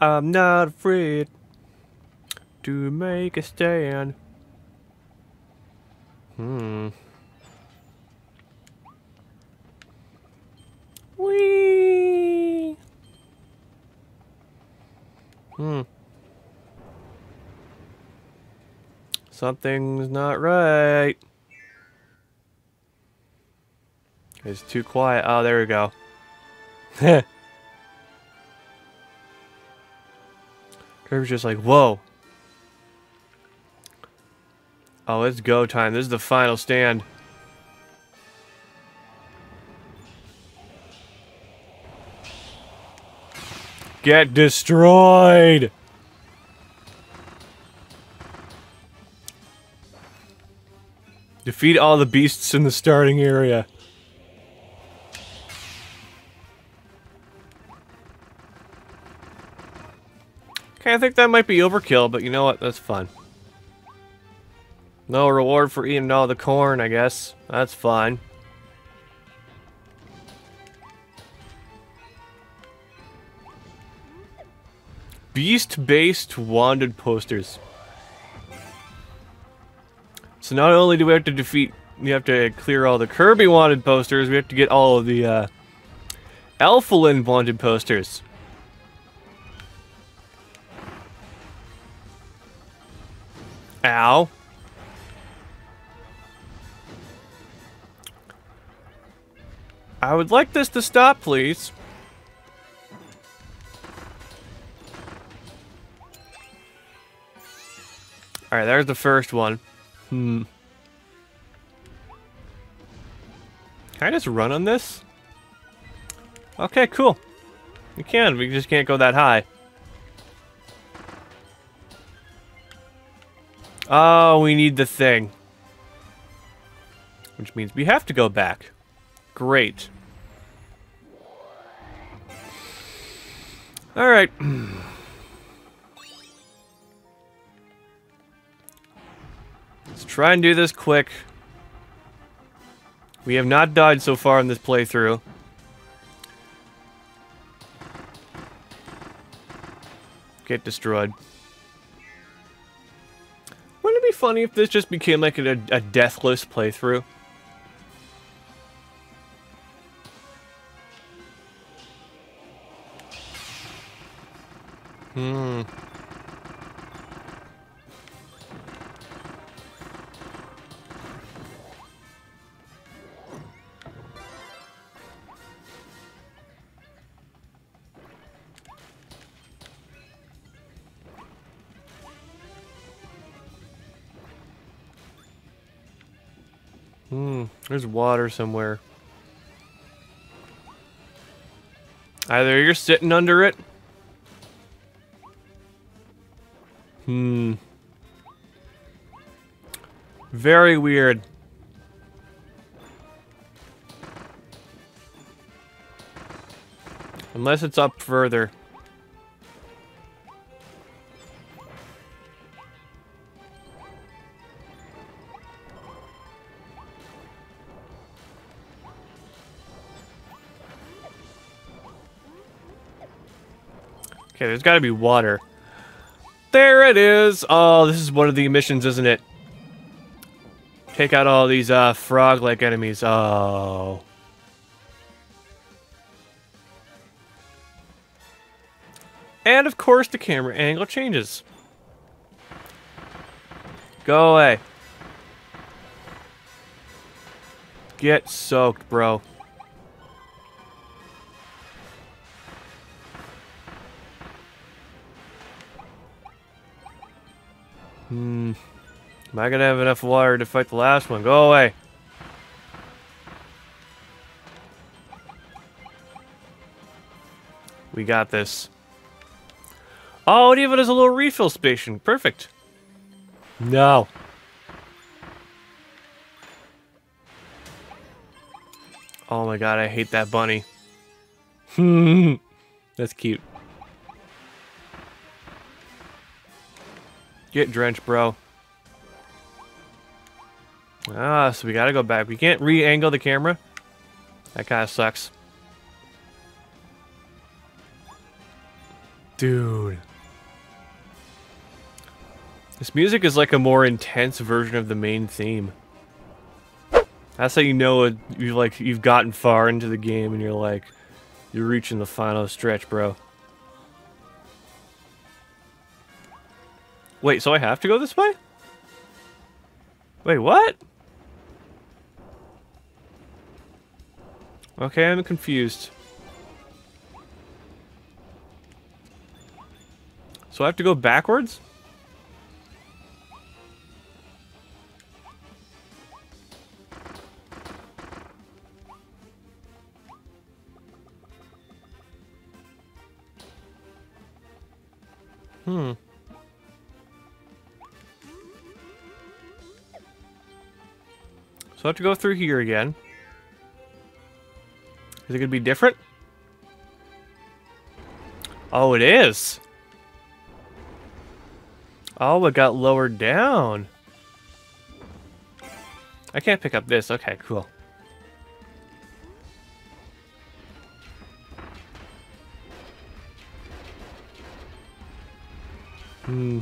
I'm not afraid to make a stand. Hmm. Hmm. Something's not right. It's too quiet. Oh, there we go. Kirby's just like, whoa. Oh, it's go time. This is the final stand. Get destroyed! Defeat all the beasts in the starting area. Okay, I think that might be overkill, but you know what? That's fun. No reward for eating all the corn, I guess. That's fine. Beast-based wanted posters. So not only do we have to defeat, we have to clear all the Kirby wanted posters, we have to get all of the uh, Elfilin wanted posters. Ow. I would like this to stop, please. Alright, there's the first one. Hmm. Can I just run on this? Okay, cool. We can, we just can't go that high. Oh, we need the thing. Which means we have to go back. Great. Alright. Let's try and do this quick. We have not died so far in this playthrough. Get destroyed. Funny if this just became like a, a deathless playthrough? Hmm. Hmm, there's water somewhere. Either you're sitting under it. Hmm. Very weird. Unless it's up further. Okay, there's got to be water. There it is! Oh, this is one of the missions, isn't it? Take out all these uh, frog-like enemies. Oh. And of course the camera angle changes. Go away. Get soaked, bro. Am I gonna have enough water to fight the last one? Go away. We got this. Oh, it even has a little refill station. Perfect. No. Oh my god, I hate that bunny. Hmm. That's cute. Get drenched, bro. Ah, so we gotta go back. We can't re-angle the camera. That kind of sucks. Dude. This music is like a more intense version of the main theme. That's how you know it, you've like you've gotten far into the game and you're like you're reaching the final stretch, bro. Wait, so I have to go this way? Wait, what? Okay, I'm confused. So I have to go backwards? Have to go through here again. Is it going to be different? Oh, it is. Oh, it got lowered down. I can't pick up this. Okay, cool. Hmm.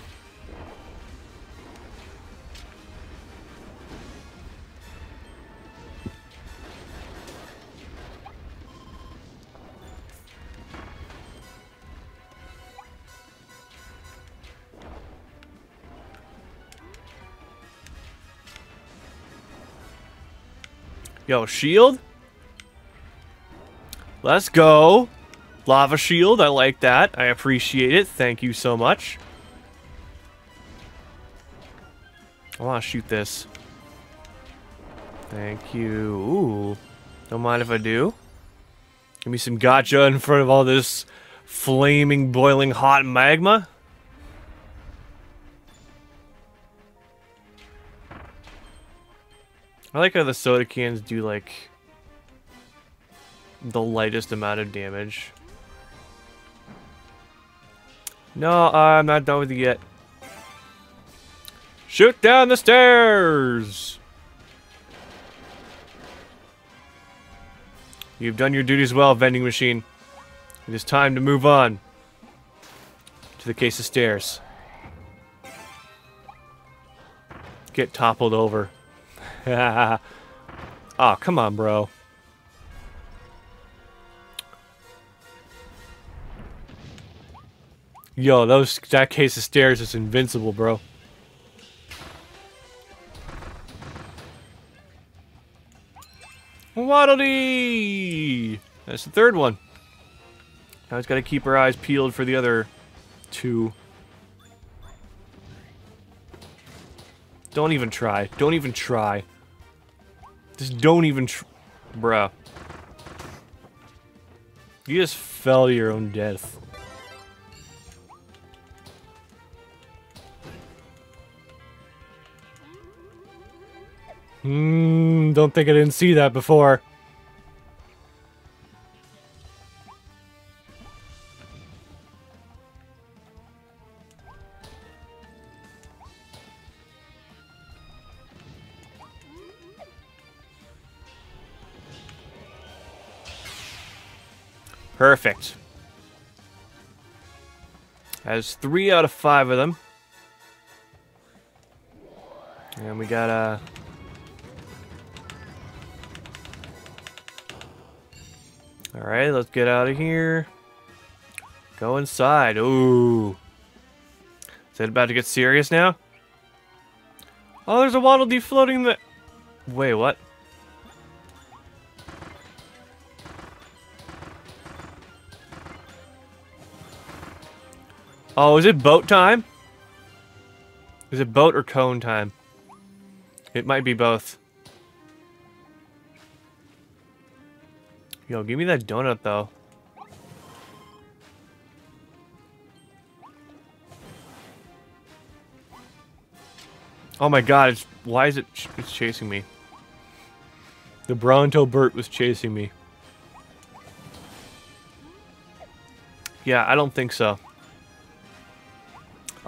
Yo, shield? Let's go. Lava shield, I like that. I appreciate it. Thank you so much. I want to shoot this. Thank you. Ooh. Don't mind if I do. Give me some gotcha in front of all this flaming, boiling hot magma. I like how the soda cans do, like, the lightest amount of damage. No, I'm not done with it yet. Shoot down the stairs! You've done your duties well, vending machine. It is time to move on to the case of stairs. Get toppled over. Oh, come on, bro. Yo, those that case of stairs is invincible, bro. Waddle! That's the third one. Now he's got to keep our eyes peeled for the other two. Don't even try. Don't even try. Just don't even Bruh. You just fell to your own death. Hmm, don't think I didn't see that before. Perfect. Has three out of five of them. And we got a... Uh, Alright, let's get out of here. Go inside. Ooh. Is it about to get serious now? Oh, there's a Waddle Dee floating the... Wait, what? Oh, is it boat time? Is it boat or cone time? It might be both. Yo, give me that donut, though. Oh my god, it's, why is it ch it's chasing me? The Bronto Burt was chasing me. Yeah, I don't think so.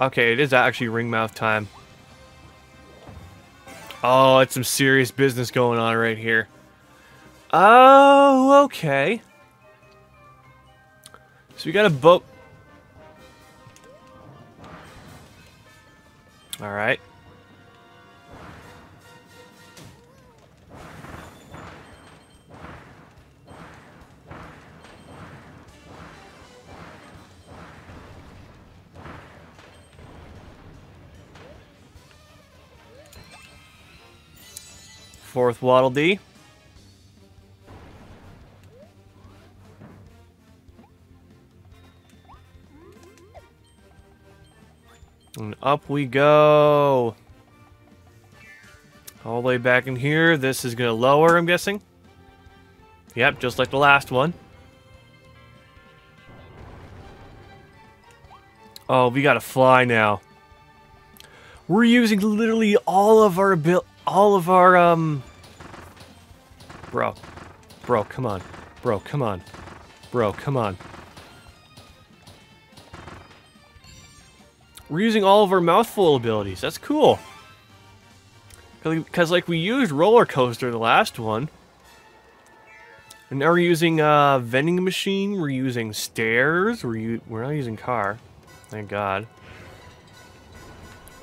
Okay, it is actually ringmouth time. Oh, it's some serious business going on right here. Oh, okay. So we got a boat. Alright. Fourth Waddle Dee. And up we go. All the way back in here. This is going to lower, I'm guessing. Yep, just like the last one. Oh, we got to fly now. We're using literally all of our all of our, um... Bro. Bro, come on. Bro, come on. Bro, come on. We're using all of our mouthful abilities. That's cool. Because, like, we used Roller Coaster the last one. And now we're using uh, Vending Machine. We're using Stairs. We're, we're not using Car. Thank God.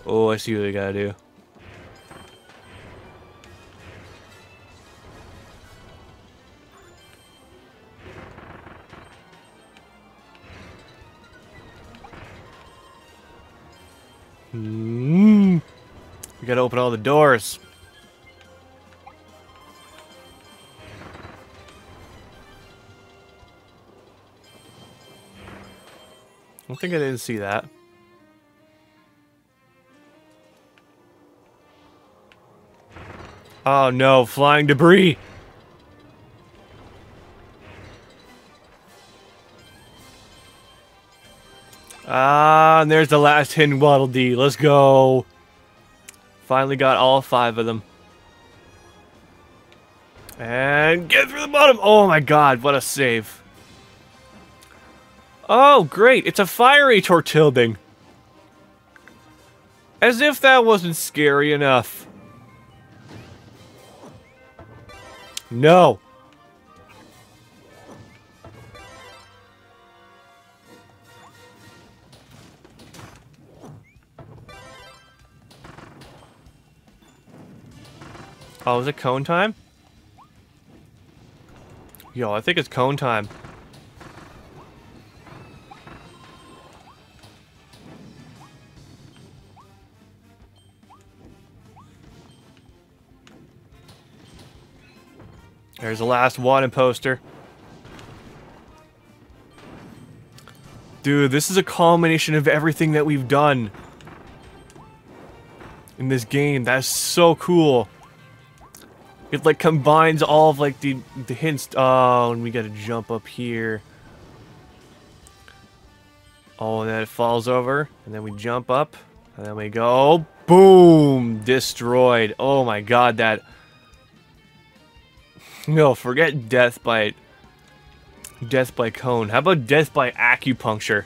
Oh, I see what they gotta do. Mm. We gotta open all the doors. I think I didn't see that. Oh no, flying debris! Ah, and there's the last hidden Waddle Dee. Let's go. Finally got all five of them. And get through the bottom. Oh my god, what a save. Oh, great. It's a fiery Tortuilding. As if that wasn't scary enough. No. Oh, is it cone time? Yo, I think it's cone time. There's the last wanted poster. Dude, this is a culmination of everything that we've done in this game. That's so cool. It like combines all of like the the hints. Oh, and we gotta jump up here. Oh, and then it falls over, and then we jump up, and then we go boom, destroyed. Oh my god, that. No, forget death by death by cone. How about death by acupuncture?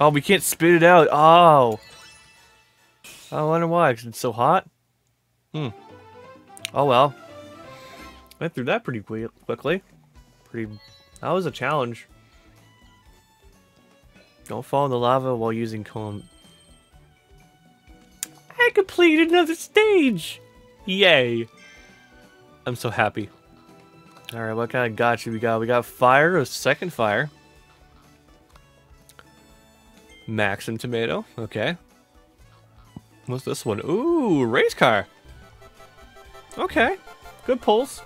Oh, we can't spit it out. Oh. I wonder why, because it's so hot? Hmm. Oh well. Went through that pretty quickly. Pretty... That was a challenge. Don't fall in the lava while using cone. I completed another stage! Yay! I'm so happy. Alright, what kind of gotcha we got? We got fire, a second fire. Maxim tomato, okay. What's this one? Ooh, race car! Okay. Good pulls.